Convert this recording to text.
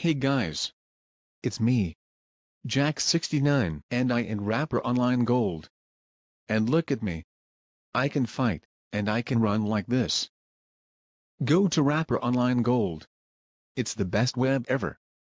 Hey guys! It's me. Jack69 and I and Wrapper Online Gold. And look at me. I can fight, and I can run like this. Go to Wrapper Online Gold. It's the best web ever.